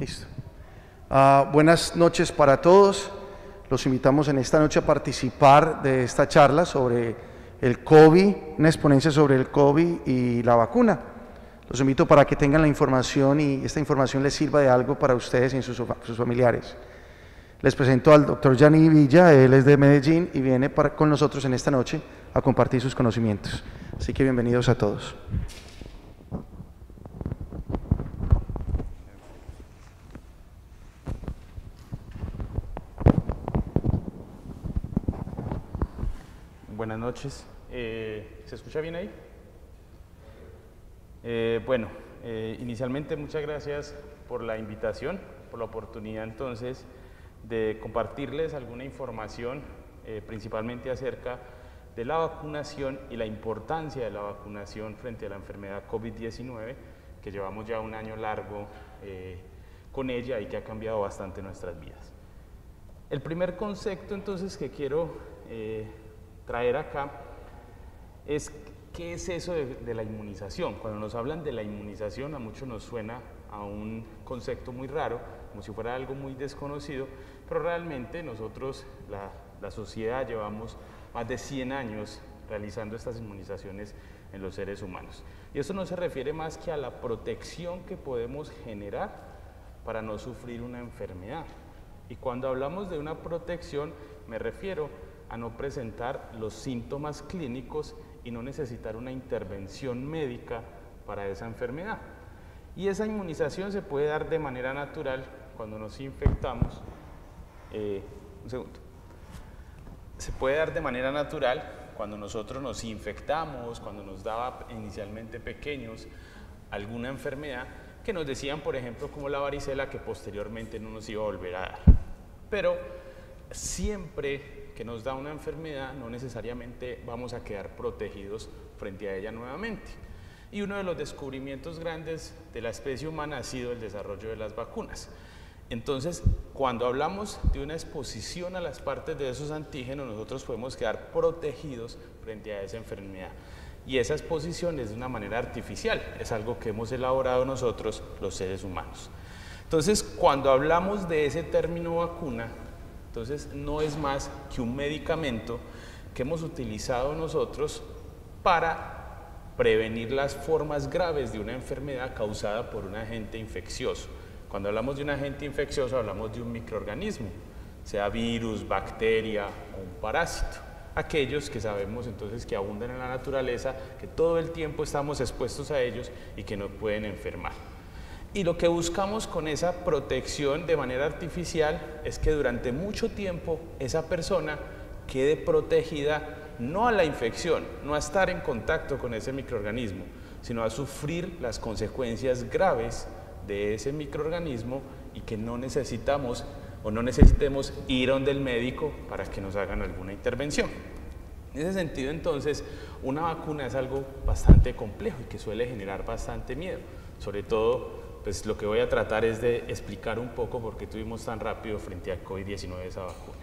Listo. Ah, buenas noches para todos. Los invitamos en esta noche a participar de esta charla sobre el COVID, una exponencia sobre el COVID y la vacuna. Los invito para que tengan la información y esta información les sirva de algo para ustedes y sus, familiares. Les presento al doctor Gianni Villa, él es de Medellín y viene con nosotros en esta noche a compartir sus conocimientos. Así que bienvenidos a todos. Buenas noches. Eh, ¿Se escucha bien ahí? Eh, bueno, eh, inicialmente muchas gracias por la invitación, por la oportunidad entonces de compartirles alguna información, principalmente acerca de la vacunación y la importancia de la vacunación frente a la enfermedad COVID-19, que llevamos ya un año largo con ella y que ha cambiado bastante nuestras vidas. El primer concepto entonces que quiero traer acá es qué es eso de, la inmunización. Cuando nos hablan de la inmunización a muchos nos suena a un concepto muy raro, como si fuera algo muy desconocido, pero realmente nosotros, la, la sociedad, llevamos más de 100 años realizando estas inmunizaciones en los seres humanos. Y eso no se refiere más que a la protección que podemos generar para no sufrir una enfermedad. Y cuando hablamos de una protección, me refiero a no presentar los síntomas clínicos y no necesitar una intervención médica para esa enfermedad. Y esa inmunización se puede dar de manera natural cuando nos infectamos. Eh, un segundo. Se puede dar de manera natural cuando nosotros nos infectamos, cuando nos daba inicialmente pequeños alguna enfermedad que nos decían, por ejemplo, como la varicela, que posteriormente no nos iba a volver a dar. Pero siempre que nos da una enfermedad, no necesariamente vamos a quedar protegidos frente a ella nuevamente. Y uno de los descubrimientos grandes de la especie humana ha sido el desarrollo de las vacunas. Entonces, cuando hablamos de una exposición a las partes de esos antígenos, nosotros podemos quedar protegidos frente a esa enfermedad. Y esa exposición es de una manera artificial, es algo que hemos elaborado nosotros los seres humanos. Entonces, cuando hablamos de ese término vacuna, entonces no es más que un medicamento que hemos utilizado nosotros para prevenir las formas graves de una enfermedad causada por un agente infeccioso. Cuando hablamos de un agente infeccioso hablamos de un microorganismo, sea virus, bacteria o un parásito. Aquellos que sabemos entonces que abundan en la naturaleza, que todo el tiempo estamos expuestos a ellos y que nos pueden enfermar. Y lo que buscamos con esa protección de manera artificial es que durante mucho tiempo esa persona quede protegida no a la infección, no a estar en contacto con ese microorganismo, sino a sufrir las consecuencias graves de ese microorganismo y que no necesitamos o no necesitemos ir donde el médico para que nos hagan alguna intervención. En ese sentido, entonces, una vacuna es algo bastante complejo y que suele generar bastante miedo, sobre todo pues lo que voy a tratar es de explicar un poco por qué tuvimos tan rápido frente a COVID-19 esa vacuna.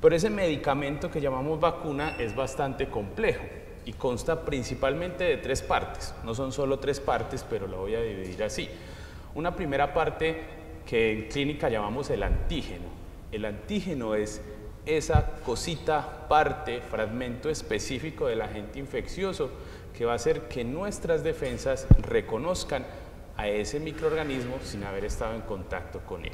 Pero ese medicamento que llamamos vacuna es bastante complejo y consta principalmente de tres partes. No son solo tres partes, pero lo voy a dividir así. Una primera parte que en clínica llamamos el antígeno. El antígeno es esa cosita, parte, fragmento específico del agente infeccioso que va a hacer que nuestras defensas reconozcan a ese microorganismo sin haber estado en contacto con él.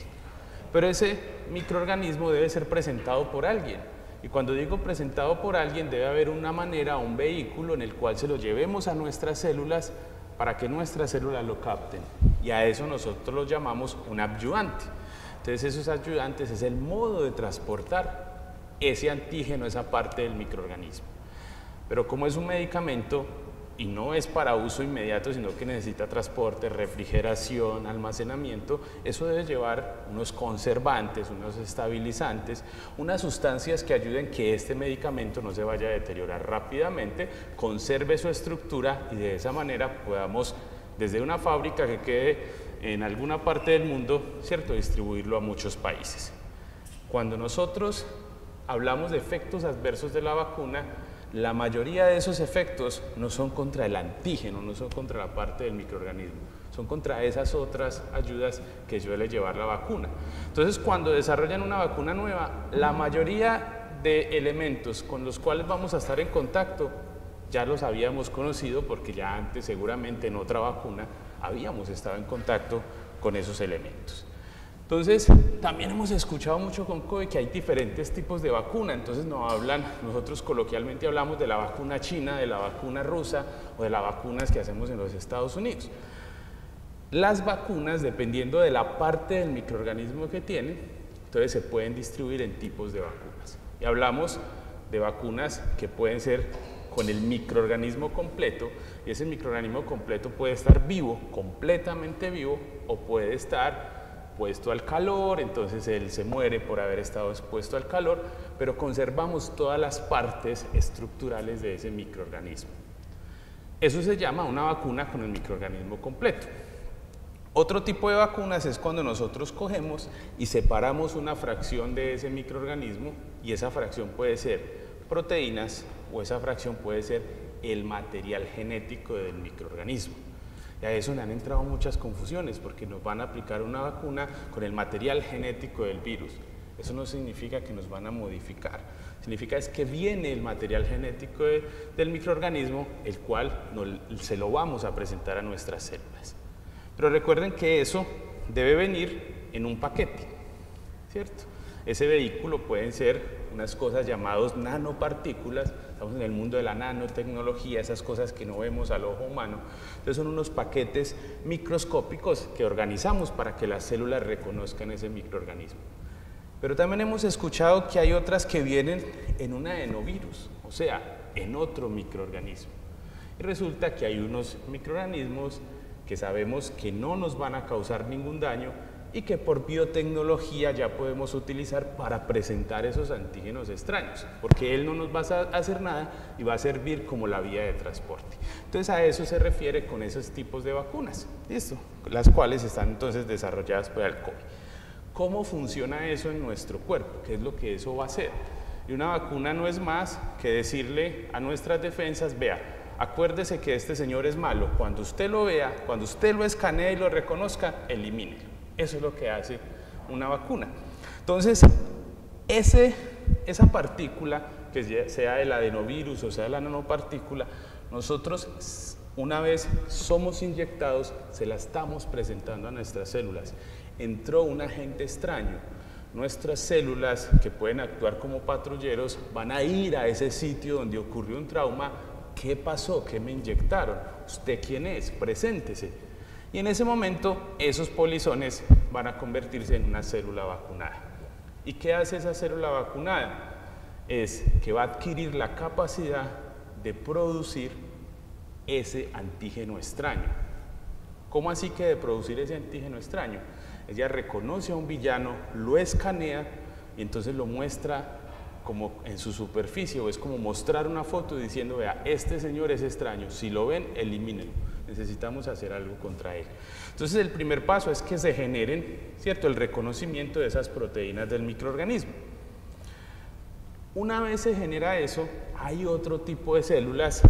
Pero ese microorganismo debe ser presentado por alguien. Y cuando digo presentado por alguien, debe haber una manera, un vehículo en el cual se lo llevemos a nuestras células para que nuestras células lo capten. Y a eso nosotros lo llamamos un adyuvante. Entonces esos ayudantes es el modo de transportar ese antígeno, esa parte del microorganismo. Pero como es un medicamento, y no es para uso inmediato, sino que necesita transporte, refrigeración, almacenamiento, eso debe llevar unos conservantes, unos estabilizantes, unas sustancias que ayuden que este medicamento no se vaya a deteriorar rápidamente, conserve su estructura y de esa manera podamos desde una fábrica que quede en alguna parte del mundo, ¿cierto?, distribuirlo a muchos países. Cuando nosotros hablamos de efectos adversos de la vacuna, la mayoría de esos efectos no son contra el antígeno, no son contra la parte del microorganismo, son contra esas otras ayudas que suele llevar la vacuna. Entonces, cuando desarrollan una vacuna nueva, la mayoría de elementos con los cuales vamos a estar en contacto ya los habíamos conocido porque ya antes seguramente en otra vacuna habíamos estado en contacto con esos elementos. Entonces, también hemos escuchado mucho con COVID que hay diferentes tipos de vacuna. Entonces, nos hablan, nosotros coloquialmente hablamos de la vacuna china, de la vacuna rusa o de las vacunas que hacemos en los Estados Unidos. Las vacunas, dependiendo de la parte del microorganismo que tienen, entonces se pueden distribuir en tipos de vacunas. Y hablamos de vacunas que pueden ser con el microorganismo completo, y ese microorganismo completo puede estar vivo, completamente vivo, o puede estar expuesto al calor, entonces él se muere por haber estado expuesto al calor, pero conservamos todas las partes estructurales de ese microorganismo. Eso se llama una vacuna con el microorganismo completo. Otro tipo de vacunas es cuando nosotros cogemos y separamos una fracción de ese microorganismo y esa fracción puede ser proteínas o esa fracción puede ser el material genético del microorganismo. Y a eso le han entrado muchas confusiones porque nos van a aplicar una vacuna con el material genético del virus. Eso no significa que nos van a modificar, significa es que viene el material genético del microorganismo, el cual se lo vamos a presentar a nuestras células. Pero recuerden que eso debe venir en un paquete, ¿cierto? Ese vehículo pueden ser unas cosas llamadas nanopartículas, estamos en el mundo de la nanotecnología, esas cosas que no vemos al ojo humano. Entonces son unos paquetes microscópicos que organizamos para que las células reconozcan ese microorganismo. Pero también hemos escuchado que hay otras que vienen en un adenovirus, o sea, en otro microorganismo. Y resulta que hay unos microorganismos que sabemos que no nos van a causar ningún daño y que por biotecnología ya podemos utilizar para presentar esos antígenos extraños, porque él no nos va a hacer nada y va a servir como la vía de transporte. Entonces a eso se refiere con esos tipos de vacunas, ¿listo? Las cuales están entonces desarrolladas por el COVID. ¿Cómo funciona eso en nuestro cuerpo? ¿Qué es lo que eso va a hacer? Y una vacuna no es más que decirle a nuestras defensas, vea, acuérdese que este señor es malo, cuando usted lo vea, cuando usted lo escanee y lo reconozca, elimínelo. Eso es lo que hace una vacuna. Entonces, ese, esa partícula, que sea el adenovirus o sea la nanopartícula, nosotros una vez somos inyectados, se la estamos presentando a nuestras células. Entró un agente extraño. Nuestras células, que pueden actuar como patrulleros, van a ir a ese sitio donde ocurrió un trauma. ¿Qué pasó? ¿Qué me inyectaron? ¿Usted quién es? Preséntese. Y en ese momento esos polizones van a convertirse en una célula vacunada. ¿Y qué hace esa célula vacunada? Es que va a adquirir la capacidad de producir ese antígeno extraño. ¿Cómo así que de producir ese antígeno extraño? Ella reconoce a un villano, lo escanea y entonces lo muestra como en su superficie o es como mostrar una foto diciendo, vea, este señor es extraño, si lo ven, elimínenlo necesitamos hacer algo contra él. Entonces el primer paso es que se generen, ¿cierto?, el reconocimiento de esas proteínas del microorganismo. Una vez se genera eso, hay otro tipo de células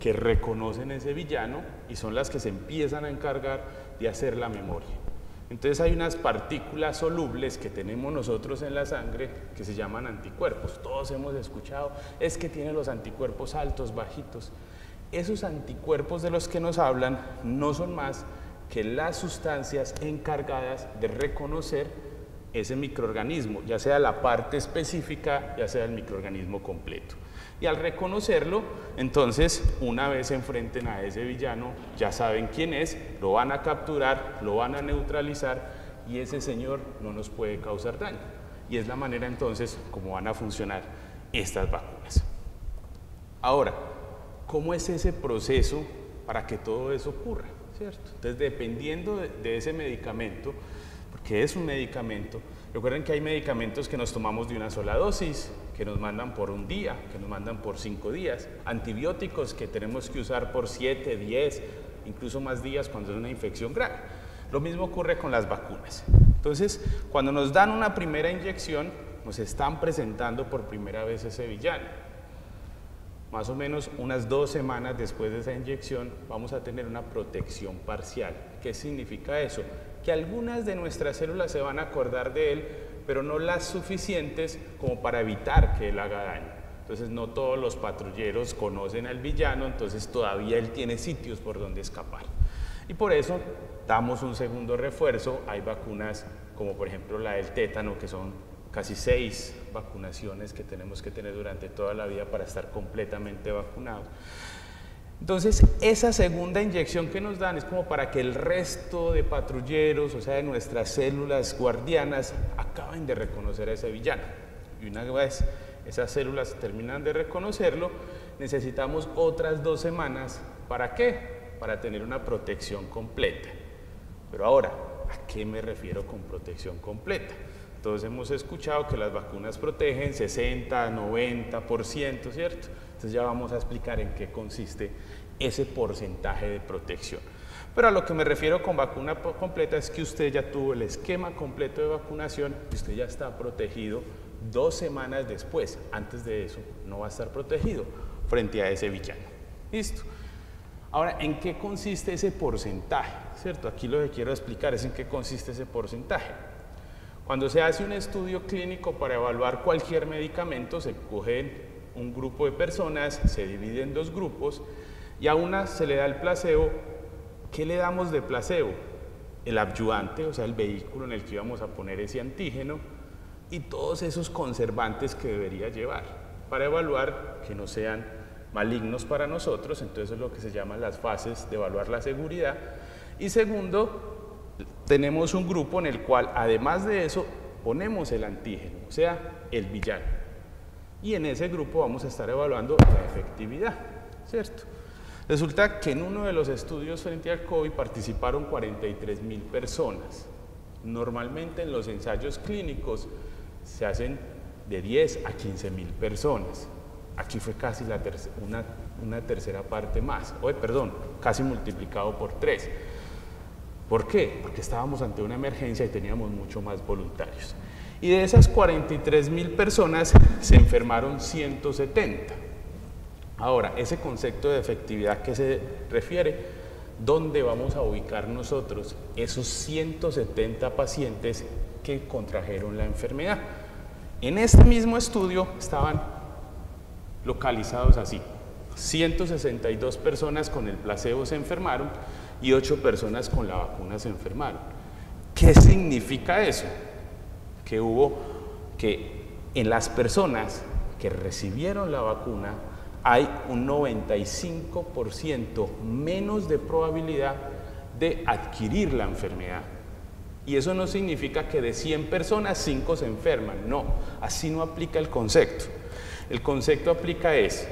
que reconocen ese villano y son las que se empiezan a encargar de hacer la memoria. Entonces hay unas partículas solubles que tenemos nosotros en la sangre que se llaman anticuerpos. Todos hemos escuchado, es que tiene los anticuerpos altos, bajitos esos anticuerpos de los que nos hablan no son más que las sustancias encargadas de reconocer ese microorganismo, ya sea la parte específica, ya sea el microorganismo completo. Y al reconocerlo, entonces, una vez se enfrenten a ese villano, ya saben quién es, lo van a capturar, lo van a neutralizar y ese señor no nos puede causar daño. Y es la manera entonces como van a funcionar estas vacunas. Ahora, ¿Cómo es ese proceso para que todo eso ocurra? ¿cierto? Entonces, dependiendo de, ese medicamento, porque es un medicamento, recuerden que hay medicamentos que nos tomamos de una sola dosis, que nos mandan por un día, que nos mandan por cinco días, antibióticos que tenemos que usar por siete, diez, incluso más días cuando es una infección grave. Lo mismo ocurre con las vacunas. Entonces, cuando nos dan una primera inyección, nos están presentando por primera vez ese villano. Más o menos unas dos semanas después de esa inyección, vamos a tener una protección parcial. ¿Qué significa eso? Que algunas de nuestras células se van a acordar de él, pero no las suficientes como para evitar que él haga daño. Entonces no todos los patrulleros conocen al villano, entonces todavía él tiene sitios por donde escapar. Y por eso damos un segundo refuerzo. Hay vacunas como por ejemplo la del tétano, que son casi seis vacunaciones que tenemos que tener durante toda la vida para estar completamente vacunados. Entonces, esa segunda inyección que nos dan es como para que el resto de patrulleros, o sea, de nuestras células guardianas, acaben de reconocer a ese villano. Y una vez esas células terminan de reconocerlo, necesitamos otras dos semanas. ¿Para qué? Para tener una protección completa. Pero ahora, ¿a qué me refiero con protección completa? Todos hemos escuchado que las vacunas protegen 60, 90%, ¿cierto? Entonces ya vamos a explicar en qué consiste ese porcentaje de protección. Pero a lo que me refiero con vacuna completa es que usted ya tuvo el esquema completo de vacunación y usted ya está protegido dos semanas después. Antes de eso no va a estar protegido frente a ese villano. Listo. Ahora, ¿en qué consiste ese porcentaje? ¿Cierto? Aquí lo que quiero explicar es en qué consiste ese porcentaje. Cuando se hace un estudio clínico para evaluar cualquier medicamento, se coge un grupo de personas, se divide en dos grupos y a una se le da el placebo. ¿Qué le damos de placebo? El adyuvante, o sea, el vehículo en el que íbamos a poner ese antígeno y todos esos conservantes que debería llevar para evaluar que no sean malignos para nosotros, entonces es lo que se llaman las fases de evaluar la seguridad. Y segundo, tenemos un grupo en el cual, además de eso, ponemos el antígeno, o sea, el villano. Y en ese grupo vamos a estar evaluando la efectividad, ¿cierto? Resulta que en uno de los estudios frente al COVID participaron 43 mil personas. Normalmente en los ensayos clínicos se hacen de 10 a 15 mil personas. Aquí fue casi la una, una, tercera parte más, o perdón, casi multiplicado por 3. ¿Por qué? Porque estábamos ante una emergencia y teníamos mucho más voluntarios. Y de esas 43 mil personas se enfermaron 170. Ahora, ese concepto de efectividad que se refiere, ¿dónde vamos a ubicar nosotros esos 170 pacientes que contrajeron la enfermedad? En este mismo estudio estaban localizados así. 162 personas con el placebo se enfermaron y ocho personas con la vacuna se enfermaron. ¿Qué significa eso? Que hubo que en las personas que recibieron la vacuna hay un 95% menos de probabilidad de adquirir la enfermedad. Y eso no significa que de 100 personas 5 se enferman, no, así no aplica el concepto. El concepto aplica es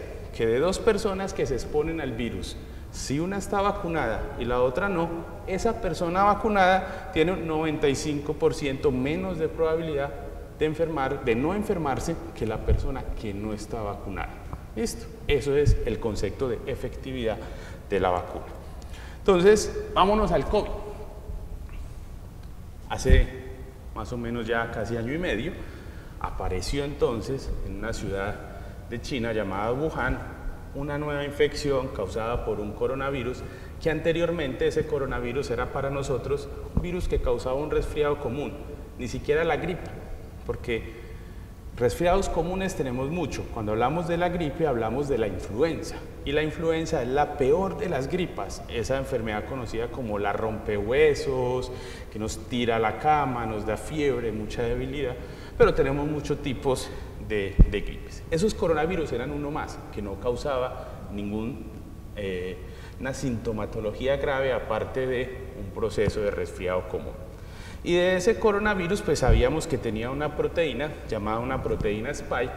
de dos personas que se exponen al virus, si una está vacunada y la otra no, esa persona vacunada tiene un 95% menos de probabilidad de, enfermar, de no enfermarse que la persona que no está vacunada. ¿Listo? Eso es el concepto de efectividad de la vacuna. Entonces, vámonos al COVID. Hace más o menos ya casi año y medio, apareció entonces en una ciudad de China llamada Wuhan una nueva infección causada por un coronavirus que anteriormente ese coronavirus era para nosotros un virus que causaba un resfriado común, ni siquiera la gripe, porque resfriados comunes tenemos mucho. Cuando hablamos de la gripe hablamos de la influenza y la influenza es la peor de las gripas, esa enfermedad conocida como la rompehuesos, que nos tira a la cama, nos da fiebre, mucha debilidad, pero tenemos muchos tipos de, gripes. Esos coronavirus eran uno más, que no causaba ninguna eh, sintomatología grave aparte de un proceso de resfriado común. Y de ese coronavirus pues sabíamos que tenía una proteína llamada una proteína spike,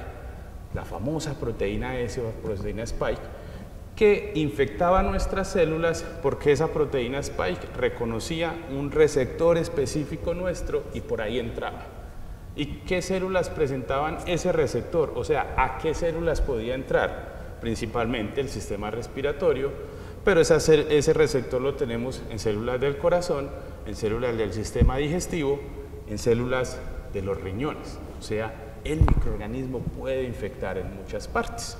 la famosa proteína S o proteína spike, que infectaba nuestras células porque esa proteína spike reconocía un receptor específico nuestro y por ahí entraba. ¿Y qué células presentaban ese receptor? O sea, ¿a qué células podía entrar? Principalmente el sistema respiratorio, pero ese receptor lo tenemos en células del corazón, en células del sistema digestivo, en células de los riñones. O sea, el microorganismo puede infectar en muchas partes.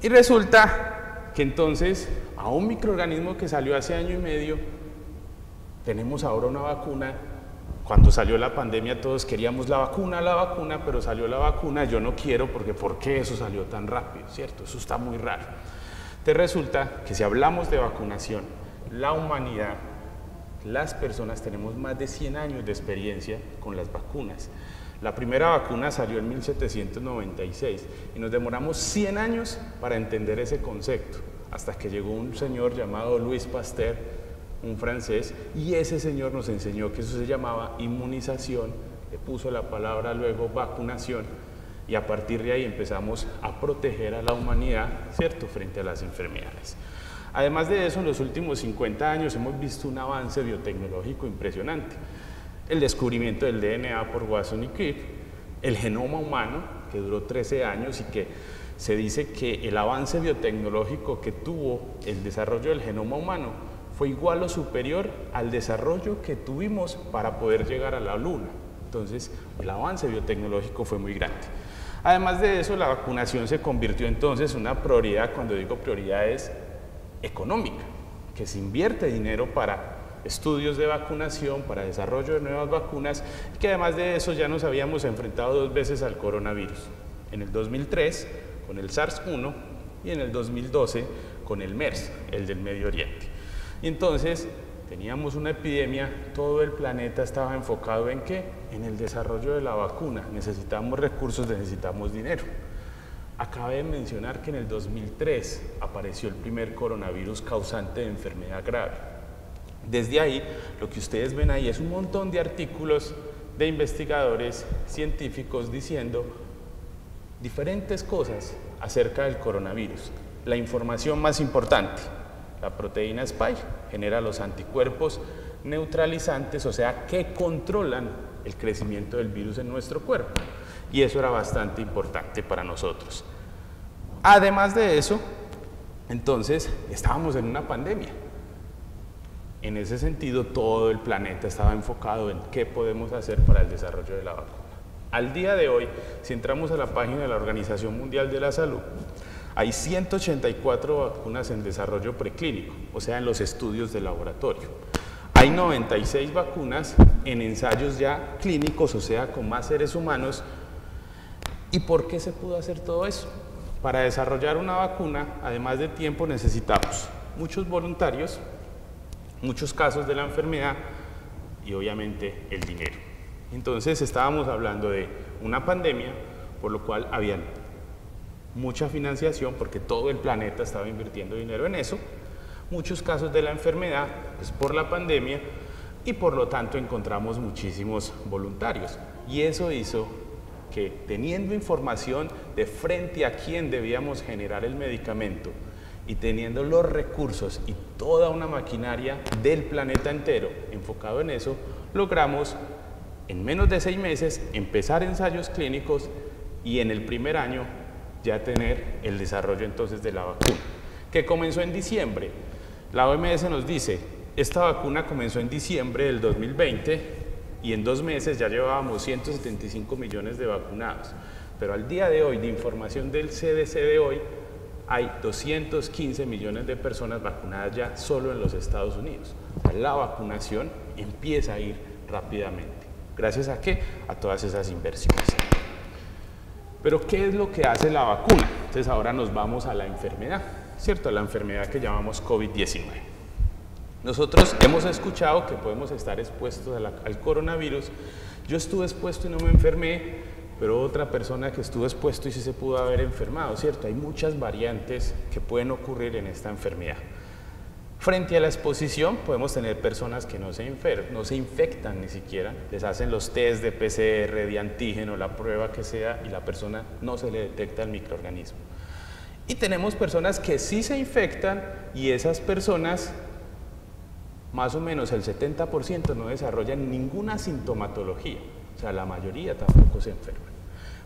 Y resulta que entonces a un microorganismo que salió hace año y medio, tenemos ahora una vacuna. Cuando salió la pandemia todos queríamos la vacuna, la vacuna, pero salió la vacuna, yo no quiero porque ¿por qué eso salió tan rápido? ¿Cierto? Eso está muy raro. Te resulta que si hablamos de vacunación, la humanidad, las personas tenemos más de 100 años de experiencia con las vacunas. La primera vacuna salió en 1796 y nos demoramos 100 años para entender ese concepto, hasta que llegó un señor llamado Louis Pasteur, un francés, y ese señor nos enseñó que eso se llamaba inmunización, le puso la palabra luego vacunación, y a partir de ahí empezamos a proteger a la humanidad, ¿cierto?, frente a las enfermedades. Además de eso, en los últimos 50 años hemos visto un avance biotecnológico impresionante. El descubrimiento del DNA por Watson y Crick, el genoma humano, que duró 13 años y que se dice que el avance biotecnológico que tuvo el desarrollo del genoma humano fue igual o superior al desarrollo que tuvimos para poder llegar a la Luna. Entonces, el avance biotecnológico fue muy grande. Además de eso, la vacunación se convirtió entonces en una prioridad, cuando digo prioridad es económica, que se invierte dinero para estudios de vacunación, para desarrollo de nuevas vacunas, que además de eso ya nos habíamos enfrentado dos veces al coronavirus. En el 2003 con el SARS-1 y en el 2012 con el MERS, el del Medio Oriente. Entonces teníamos una epidemia, todo el planeta estaba enfocado en qué? En el desarrollo de la vacuna. Necesitamos recursos, necesitamos dinero. Acabé de mencionar que en el 2003 apareció el primer coronavirus causante de enfermedad grave. Desde ahí, lo que ustedes ven ahí es un montón de artículos de investigadores científicos diciendo diferentes cosas acerca del coronavirus. La información más importante, la proteína Spike genera los anticuerpos neutralizantes, o sea, que controlan el crecimiento del virus en nuestro cuerpo. Y eso era bastante importante para nosotros. Además de eso, entonces estábamos en una pandemia. En ese sentido, todo el planeta estaba enfocado en qué podemos hacer para el desarrollo de la vacuna. Al día de hoy, si entramos a la página de la Organización Mundial de la Salud, hay 184 vacunas en desarrollo preclínico, o sea, en los estudios de laboratorio. Hay 96 vacunas en ensayos ya clínicos, o sea, con más seres humanos. ¿Y por qué se pudo hacer todo eso? Para desarrollar una vacuna, además de tiempo, necesitamos muchos voluntarios, muchos casos de la enfermedad y obviamente el dinero. Entonces estábamos hablando de una pandemia, por lo cual habían mucha financiación porque todo el planeta estaba invirtiendo dinero en eso, muchos casos de la enfermedad pues por la pandemia y por lo tanto encontramos muchísimos voluntarios. Y eso hizo que teniendo información de frente a quién debíamos generar el medicamento y teniendo los recursos y toda una maquinaria del planeta entero enfocado en eso, logramos en menos de seis meses empezar ensayos clínicos y en el primer año ya tener el desarrollo entonces de la vacuna, que comenzó en diciembre. La OMS nos dice, esta vacuna comenzó en diciembre del 2020 y en dos meses ya llevábamos 175 millones de vacunados. Pero al día de hoy, de información del CDC de hoy, hay 215 millones de personas vacunadas ya solo en los Estados Unidos. La vacunación empieza a ir rápidamente. ¿Gracias a qué? A todas esas inversiones. Pero ¿qué es lo que hace la vacuna? Entonces ahora nos vamos a la enfermedad, ¿cierto? A la enfermedad que llamamos COVID-19. Nosotros hemos escuchado que podemos estar expuestos al coronavirus. Yo estuve expuesto y no me enfermé, pero otra persona que estuvo expuesto y sí se pudo haber enfermado, ¿cierto? Hay muchas variantes que pueden ocurrir en esta enfermedad. Frente a la exposición podemos tener personas que no se, no se infectan ni siquiera, les hacen los test de PCR, de antígeno, la prueba que sea y la persona no se le detecta el microorganismo. Y tenemos personas que sí se infectan y esas personas, más o menos el 70% no desarrollan ninguna sintomatología, o sea, la mayoría tampoco se enferman.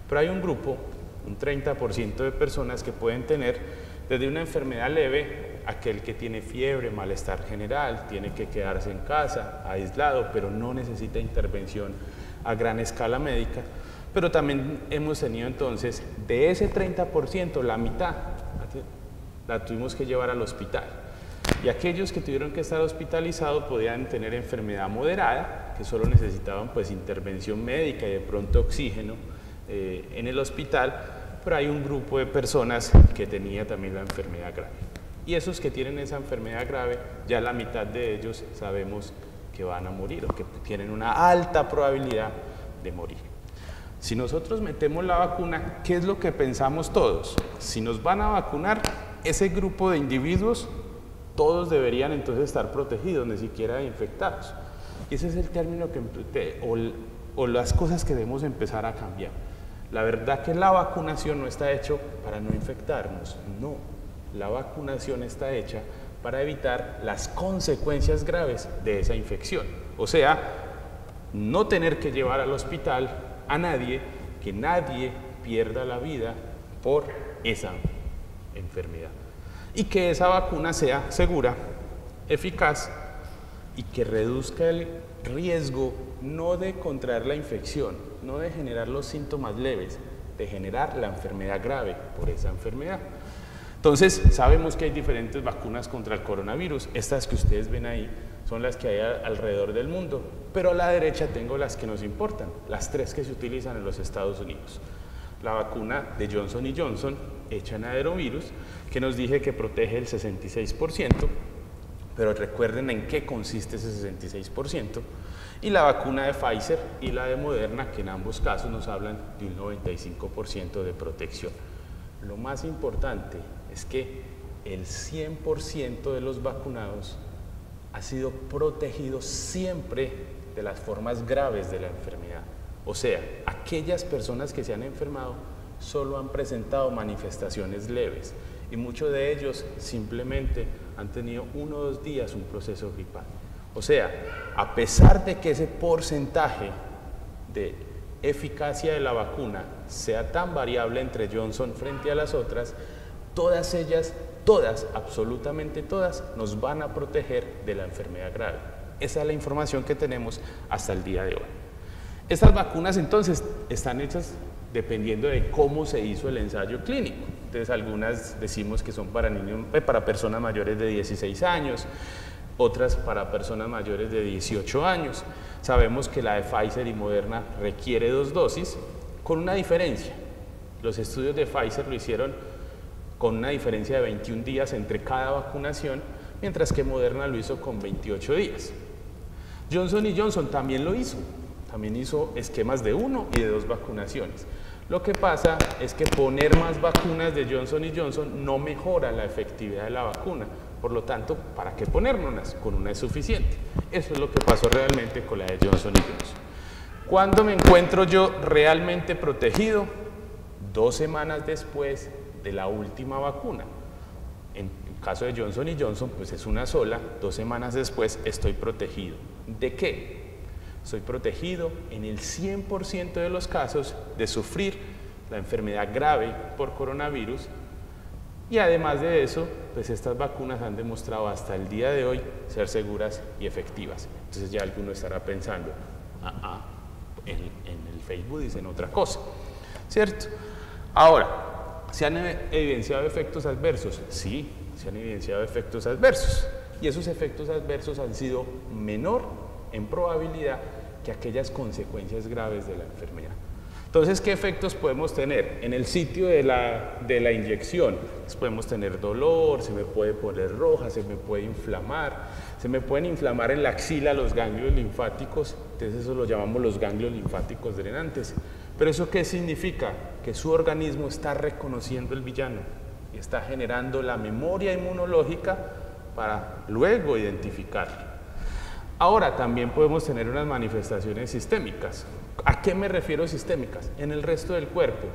Pero hay un grupo, un 30% de personas que pueden tener desde una enfermedad leve aquel que tiene fiebre, malestar general, tiene que quedarse en casa, aislado, pero no necesita intervención a gran escala médica. Pero también hemos tenido entonces de ese 30%, la mitad la tuvimos que llevar al hospital. Y aquellos que tuvieron que estar hospitalizados podían tener enfermedad moderada, que solo necesitaban pues intervención médica y de pronto oxígeno eh, en el hospital, pero hay un grupo de personas que tenía también la enfermedad grave. Y esos que tienen esa enfermedad grave, ya la mitad de ellos sabemos que van a morir o que tienen una alta probabilidad de morir. Si nosotros metemos la vacuna, ¿qué es lo que pensamos todos? Si nos van a vacunar, ese grupo de individuos, todos deberían entonces estar protegidos, ni siquiera infectados. ese es el término que, o, o las cosas que debemos empezar a cambiar. La verdad que la vacunación no está hecho para no infectarnos, no. La vacunación está hecha para evitar las consecuencias graves de esa infección. O sea, no tener que llevar al hospital a nadie, que nadie pierda la vida por esa enfermedad. Y que esa vacuna sea segura, eficaz y que reduzca el riesgo no de contraer la infección, no de generar los síntomas leves, de generar la enfermedad grave por esa enfermedad. Entonces, sabemos que hay diferentes vacunas contra el coronavirus. Estas que ustedes ven ahí son las que hay alrededor del mundo. Pero a la derecha tengo las que nos importan, las tres que se utilizan en los Estados Unidos. La vacuna de Johnson Johnson, hecha en adenovirus, que nos dije que protege el 66%, pero recuerden en qué consiste ese 66%, y la vacuna de Pfizer y la de Moderna, que en ambos casos nos hablan de un 95% de protección. Lo más importante es que el 100% de los vacunados ha sido protegido siempre de las formas graves de la enfermedad. O sea, aquellas personas que se han enfermado solo han presentado manifestaciones leves y muchos de ellos simplemente han tenido uno o dos días un proceso gripal. O sea, a pesar de que ese porcentaje de eficacia de la vacuna sea tan variable entre Johnson frente a las otras, todas ellas, todas, absolutamente todas, nos van a proteger de la enfermedad grave. Esa es la información que tenemos hasta el día de hoy. Estas vacunas entonces están hechas dependiendo de cómo se hizo el ensayo clínico. Entonces algunas decimos que son para, niños, eh, para personas mayores de 16 años, otras para personas mayores de 18 años. Sabemos que la de Pfizer y Moderna requiere dos dosis, con una diferencia. Los estudios de Pfizer lo hicieron con una diferencia de 21 días entre cada vacunación, mientras que Moderna lo hizo con 28 días. Johnson Johnson también lo hizo, también hizo esquemas de uno y de dos vacunaciones. Lo que pasa es que poner más vacunas de Johnson Johnson no mejora la efectividad de la vacuna. Por lo tanto, ¿para qué ponernos? Con una es suficiente. Eso es lo que pasó realmente con la de Johnson Johnson. ¿Cuándo me encuentro yo realmente protegido? Dos semanas después de la última vacuna. En el caso de Johnson Johnson, pues es una sola, dos semanas después estoy protegido. ¿De qué? Estoy protegido en el 100% de los casos de sufrir la enfermedad grave por coronavirus y además de eso, pues estas vacunas han demostrado hasta el día de hoy ser seguras y efectivas. Entonces ya alguno estará pensando, ah, ah en, el Facebook dicen otra cosa, ¿cierto? Ahora, ¿Se han evidenciado efectos adversos? Sí, se han evidenciado efectos adversos. Y esos efectos adversos han sido menor en probabilidad que aquellas consecuencias graves de la enfermedad. Entonces, ¿qué efectos podemos tener? En el sitio de la, de la inyección, pues podemos tener dolor, se me puede poner roja, se me puede inflamar, se me pueden inflamar en la axila los ganglios linfáticos, entonces eso lo llamamos los ganglios linfáticos drenantes. Pero eso qué significa? Que su organismo está reconociendo el villano y está generando la memoria inmunológica para luego identificarlo. Ahora también podemos tener unas manifestaciones sistémicas. ¿A qué me refiero sistémicas? En el resto del cuerpo.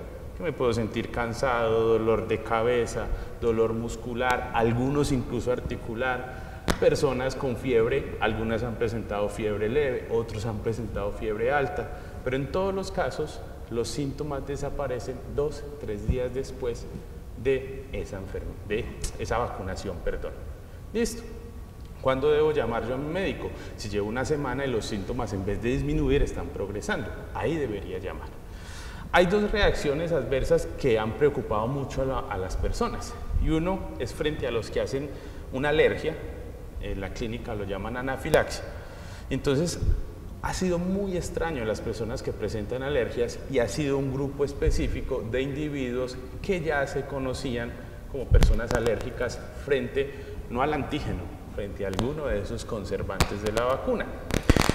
Me puedo sentir cansado, dolor de cabeza, dolor muscular, algunos incluso articular, personas con fiebre, algunas han presentado fiebre leve, otros han presentado fiebre alta, pero en todos los casos, los síntomas desaparecen dos, tres días después de esa, de esa vacunación. Perdón. Listo. ¿Cuándo debo llamar yo a mi médico? Si llevo una semana y los síntomas en vez de disminuir están progresando. Ahí debería llamar. Hay dos reacciones adversas que han preocupado mucho a, las personas. Y uno es frente a los que hacen una alergia, en la clínica lo llaman anafilaxia. Entonces, ha sido muy extraño las personas que presentan alergias y ha sido un grupo específico de individuos que ya se conocían como personas alérgicas frente, no al antígeno, frente a alguno de esos conservantes de la vacuna.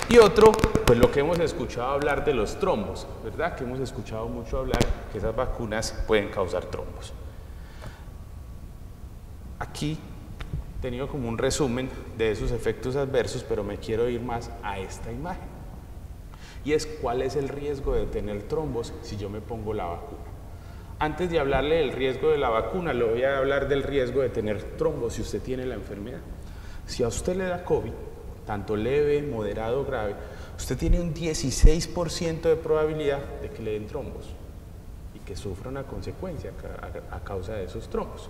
Y otro, pues lo que hemos escuchado hablar de los trombos, ¿verdad? Que hemos escuchado mucho hablar que esas vacunas pueden causar trombos. Aquí he tenido como un resumen de esos efectos adversos, pero me quiero ir más a esta imagen. Y es cuál es el riesgo de tener trombos si yo me pongo la vacuna. Antes de hablarle del riesgo de la vacuna, le voy a hablar del riesgo de tener trombos si usted tiene la enfermedad. Si a usted le da COVID, tanto leve, moderado o grave, usted tiene un 16% de probabilidad de que le den trombos y que sufra una consecuencia a, causa de esos trombos.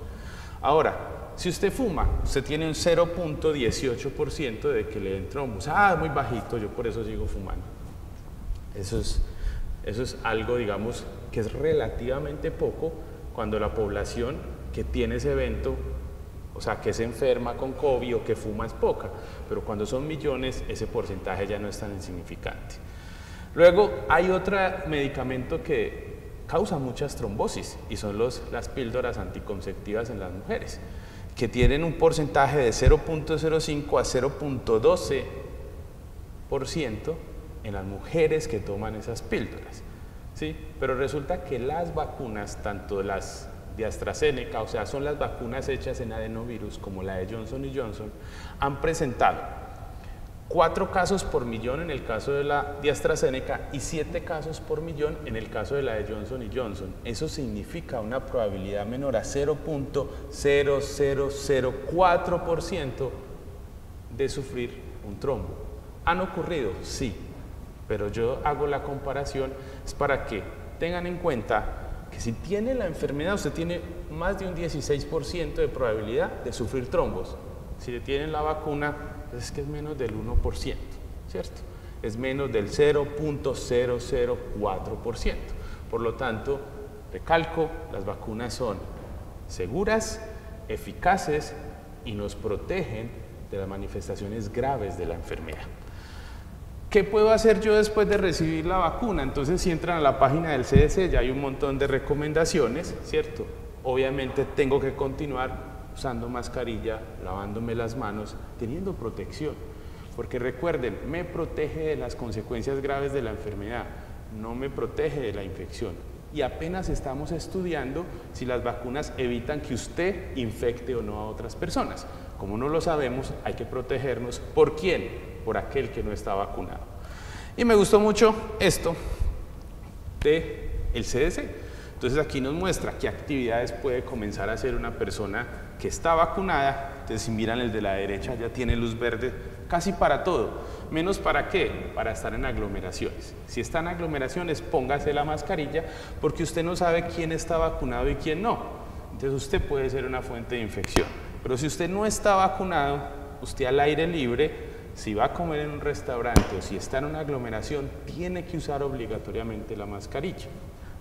Ahora, si usted fuma, usted tiene un 0.18% de que le den trombos. Ah, muy bajito, yo por eso sigo fumando. Eso es, eso es algo, digamos, que es relativamente poco cuando la población que tiene ese evento, o sea, que se enferma con COVID o que fuma es poca, pero cuando son millones ese porcentaje ya no es tan insignificante. Luego hay otro medicamento que causa muchas trombosis y son los, las píldoras anticonceptivas en las mujeres, que tienen un porcentaje de 0.05 a 0.12% en las mujeres que toman esas píldoras. ¿sí? Pero resulta que las vacunas, tanto las de AstraZeneca, o sea, son las vacunas hechas en adenovirus como la de Johnson Johnson, han presentado cuatro casos por millón en el caso de la de AstraZeneca y siete casos por millón en el caso de la de Johnson Johnson. Eso significa una probabilidad menor a 0.0004% de sufrir un trombo. ¿Han ocurrido? Sí, pero yo hago la comparación es para que tengan en cuenta que si tiene la enfermedad, usted tiene más de un 16% de probabilidad de sufrir trombos. Si le tienen la vacuna, pues es que es menos del 1%, ¿cierto? Es menos del 0.004%. Por lo tanto, recalco, las vacunas son seguras, eficaces y nos protegen de las manifestaciones graves de la enfermedad. ¿Qué puedo hacer yo después de recibir la vacuna? Entonces, si entran a la página del CDC, ya hay un montón de recomendaciones, ¿cierto? Obviamente tengo que continuar usando mascarilla, lavándome las manos, teniendo protección. Porque recuerden, me protege de las consecuencias graves de la enfermedad, no me protege de la infección. Y apenas estamos estudiando si las vacunas evitan que usted infecte o no a otras personas. Como no lo sabemos, hay que protegernos. ¿Por quién? Por aquel que no está vacunado. Y me gustó mucho esto de el CDC. Entonces aquí nos muestra qué actividades puede comenzar a hacer una persona que está vacunada. Entonces si miran el de la derecha ya tiene luz verde casi para todo, menos para qué, para estar en aglomeraciones. Si está en aglomeraciones, póngase la mascarilla porque usted no sabe quién está vacunado y quién no. Entonces usted puede ser una fuente de infección. Pero si usted no está vacunado, usted al aire libre si va a comer en un restaurante o si está en una aglomeración, tiene que usar obligatoriamente la mascarilla.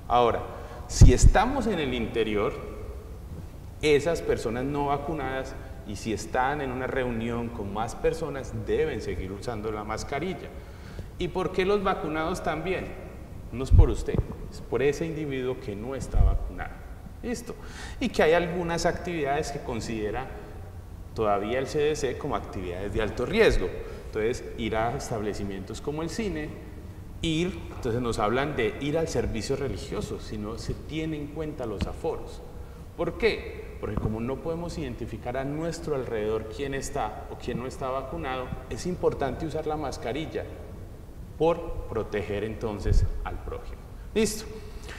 Ahora, si estamos en el interior, esas personas no vacunadas y si están en una reunión con más personas, deben seguir usando la mascarilla. ¿Y por qué los vacunados también? No es por usted, es por ese individuo que no está vacunado. Listo. Y que hay algunas actividades que considera todavía el CDC como actividades de alto riesgo. Entonces, ir a establecimientos como el cine, ir, entonces nos hablan de ir al servicio religioso, si no se tienen en cuenta los aforos. ¿Por qué? Porque como no podemos identificar a nuestro alrededor quién está o quién no está vacunado, es importante usar la mascarilla por proteger entonces al prójimo. Listo.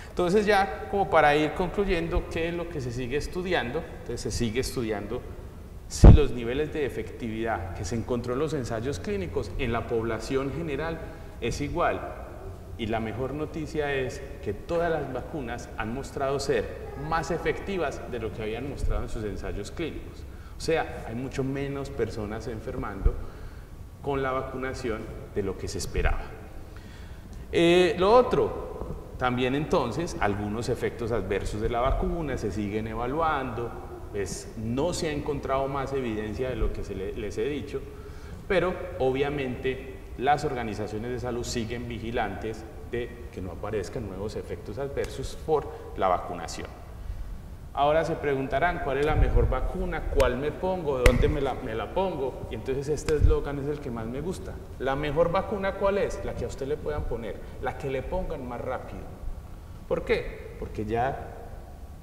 Entonces ya como para ir concluyendo, ¿qué es lo que se sigue estudiando? Entonces se sigue estudiando si los niveles de efectividad que se encontró en los ensayos clínicos en la población general es igual. Y la mejor noticia es que todas las vacunas han mostrado ser más efectivas de lo que habían mostrado en sus ensayos clínicos. O sea, hay mucho menos personas enfermando con la vacunación de lo que se esperaba. Eh, lo otro, también entonces algunos efectos adversos de la vacuna se siguen evaluando, pues no se ha encontrado más evidencia de lo que se les he dicho, pero obviamente las organizaciones de salud siguen vigilantes de que no aparezcan nuevos efectos adversos por la vacunación. Ahora se preguntarán cuál es la mejor vacuna, cuál me pongo, de dónde me la, me la pongo. Y entonces este eslogan es el que más me gusta. La mejor vacuna cuál es? La que a usted le puedan poner, la que le pongan más rápido. ¿Por qué? Porque ya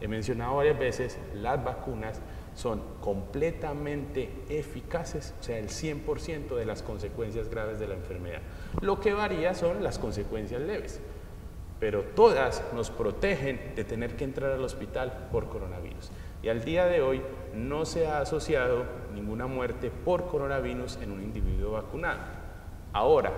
he mencionado varias veces, las vacunas son completamente eficaces, o sea, el 100% de las consecuencias graves de la enfermedad. Lo que varía son las consecuencias leves, pero todas nos protegen de tener que entrar al hospital por coronavirus. Y al día de hoy no se ha asociado ninguna muerte por coronavirus en un individuo vacunado. Ahora,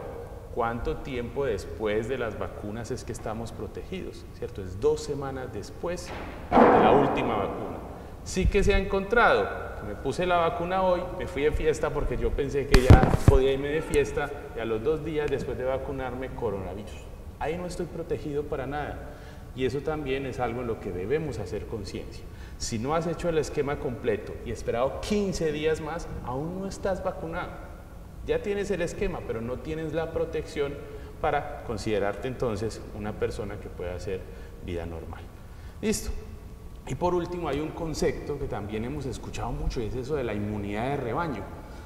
¿cuánto tiempo después de las vacunas es que estamos protegidos? ¿Cierto? Es dos semanas después de la última vacuna sí que se ha encontrado. Me puse la vacuna hoy, me fui de fiesta porque yo pensé que ya podía irme de fiesta y a los dos días después de vacunarme coronavirus. Ahí no estoy protegido para nada. Y eso también es algo en lo que debemos hacer conciencia. Si no has hecho el esquema completo y esperado 15 días más, aún no estás vacunado. Ya tienes el esquema, pero no tienes la protección para considerarte entonces una persona que pueda hacer vida normal. Listo. Y por último, hay un concepto que también hemos escuchado mucho y es eso de la inmunidad de rebaño.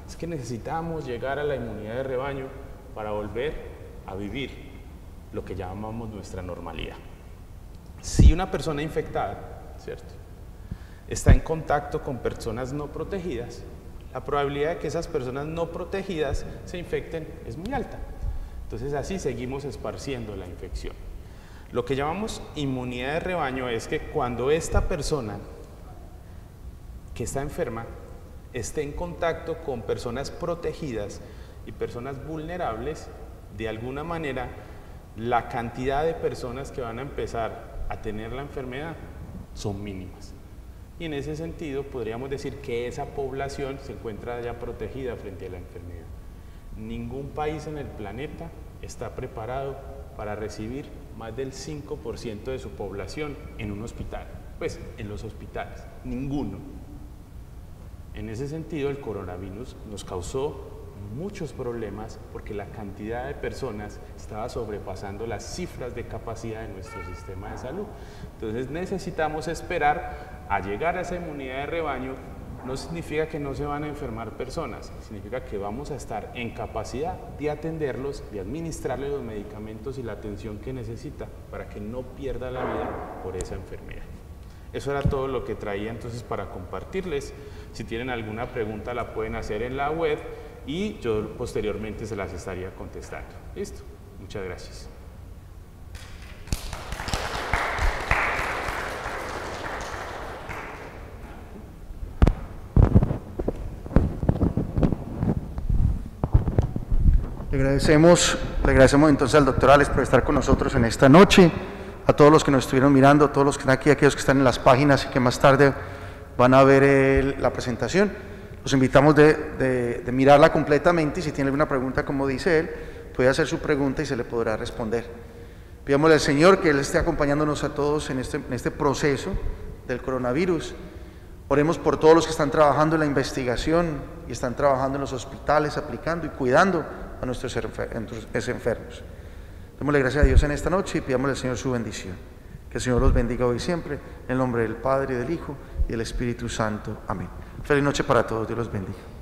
Es que necesitamos llegar a la inmunidad de rebaño para volver a vivir lo que llamamos nuestra normalidad. Si una persona infectada, ¿cierto? Está en contacto con personas no protegidas, la probabilidad de que esas personas no protegidas se infecten es muy alta. Entonces así seguimos esparciendo la infección. Lo que llamamos inmunidad de rebaño es que cuando esta persona que está enferma esté en contacto con personas protegidas y personas vulnerables, de alguna manera la cantidad de personas que van a empezar a tener la enfermedad son mínimas. Y en ese sentido podríamos decir que esa población se encuentra ya protegida frente a la enfermedad. Ningún país en el planeta está preparado para recibir más del 5% de su población en un hospital, pues en los hospitales, ninguno. En ese sentido, el coronavirus nos causó muchos problemas porque la cantidad de personas estaba sobrepasando las cifras de capacidad de nuestro sistema de salud. Entonces necesitamos esperar a llegar a esa inmunidad de rebaño no significa que no se van a enfermar personas, significa que vamos a estar en capacidad de atenderlos, de administrarles los medicamentos y la atención que necesita para que no pierda la vida por esa enfermedad. Eso era todo lo que traía entonces para compartirles. Si tienen alguna pregunta la pueden hacer en la web y yo posteriormente se las estaría contestando. Listo. Muchas gracias. Le agradecemos, le agradecemos entonces al doctor Alex por estar con nosotros en esta noche, a todos los que nos estuvieron mirando, a todos los que están aquí, a aquellos que están en las páginas y que más tarde van a ver la presentación. Los invitamos de, mirarla completamente y si tiene alguna pregunta, como dice él, puede hacer su pregunta y se le podrá responder. Pidámosle al Señor que Él esté acompañándonos a todos en este, este proceso del coronavirus. Oremos por todos los que están trabajando en la investigación y están trabajando en los hospitales, aplicando y cuidando a nuestros enfermos. Démosle gracias a Dios en esta noche y pidámosle al Señor su bendición. Que el Señor los bendiga hoy y siempre, en el nombre del Padre, del Hijo y del Espíritu Santo. Amén. Feliz noche para todos, Dios los bendiga.